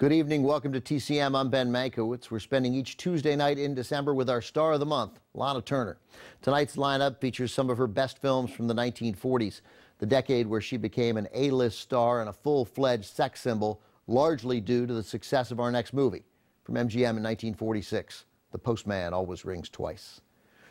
Good evening. Welcome to TCM. I'm Ben Mankiewicz. We're spending each Tuesday night in December with our star of the month, Lana Turner. Tonight's lineup features some of her best films from the 1940s, the decade where she became an A-list star and a full-fledged sex symbol, largely due to the success of our next movie. From MGM in 1946, The Postman Always Rings Twice.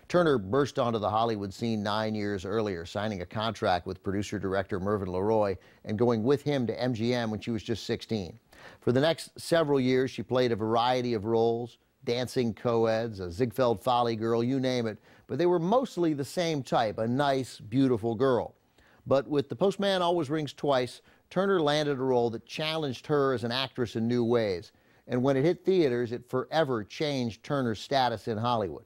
Turner burst onto the Hollywood scene nine years earlier, signing a contract with producer-director Mervyn LeRoy and going with him to MGM when she was just 16. For the next several years, she played a variety of roles, dancing co-eds, a Ziegfeld Folly girl, you name it, but they were mostly the same type, a nice, beautiful girl. But with The Postman Always Rings Twice, Turner landed a role that challenged her as an actress in new ways. And when it hit theaters, it forever changed Turner's status in Hollywood.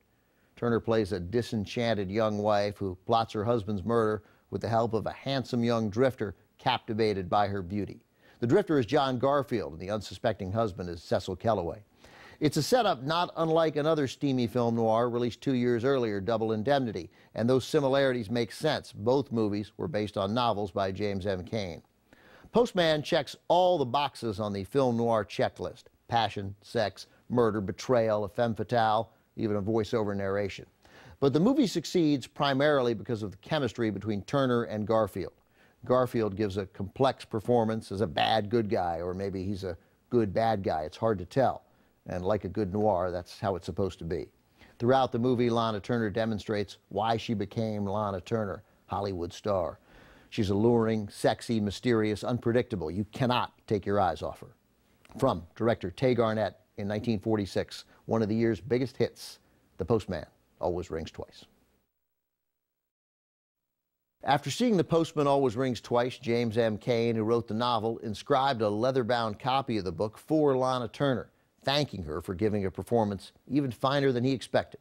Turner plays a disenchanted young wife who plots her husband's murder with the help of a handsome young drifter captivated by her beauty. The drifter is John Garfield, and the unsuspecting husband is Cecil Kellaway. It's a setup not unlike another steamy film noir released two years earlier, Double Indemnity, and those similarities make sense. Both movies were based on novels by James M. Cain. Postman checks all the boxes on the film noir checklist passion, sex, murder, betrayal, a femme fatale, even a voiceover narration. But the movie succeeds primarily because of the chemistry between Turner and Garfield. Garfield gives a complex performance as a bad good guy, or maybe he's a good bad guy. It's hard to tell. And like a good noir, that's how it's supposed to be. Throughout the movie, Lana Turner demonstrates why she became Lana Turner, Hollywood star. She's alluring, sexy, mysterious, unpredictable. You cannot take your eyes off her. From director Tay Garnett in 1946, one of the year's biggest hits, The Postman Always Rings Twice. After seeing The Postman Always Rings Twice, James M. Cain, who wrote the novel, inscribed a leather-bound copy of the book for Lana Turner, thanking her for giving a performance even finer than he expected.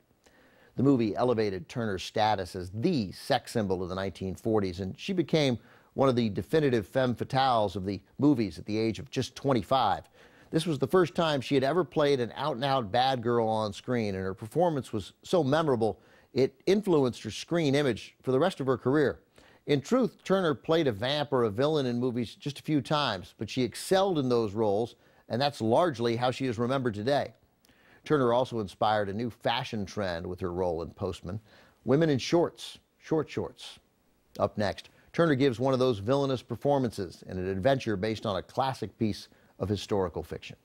The movie elevated Turner's status as the sex symbol of the 1940s, and she became one of the definitive femme fatales of the movies at the age of just 25. This was the first time she had ever played an out-and-out bad girl on screen, and her performance was so memorable it influenced her screen image for the rest of her career. In truth, Turner played a vamp or a villain in movies just a few times, but she excelled in those roles, and that's largely how she is remembered today. Turner also inspired a new fashion trend with her role in Postman, women in shorts, short shorts. Up next, Turner gives one of those villainous performances in an adventure based on a classic piece of historical fiction.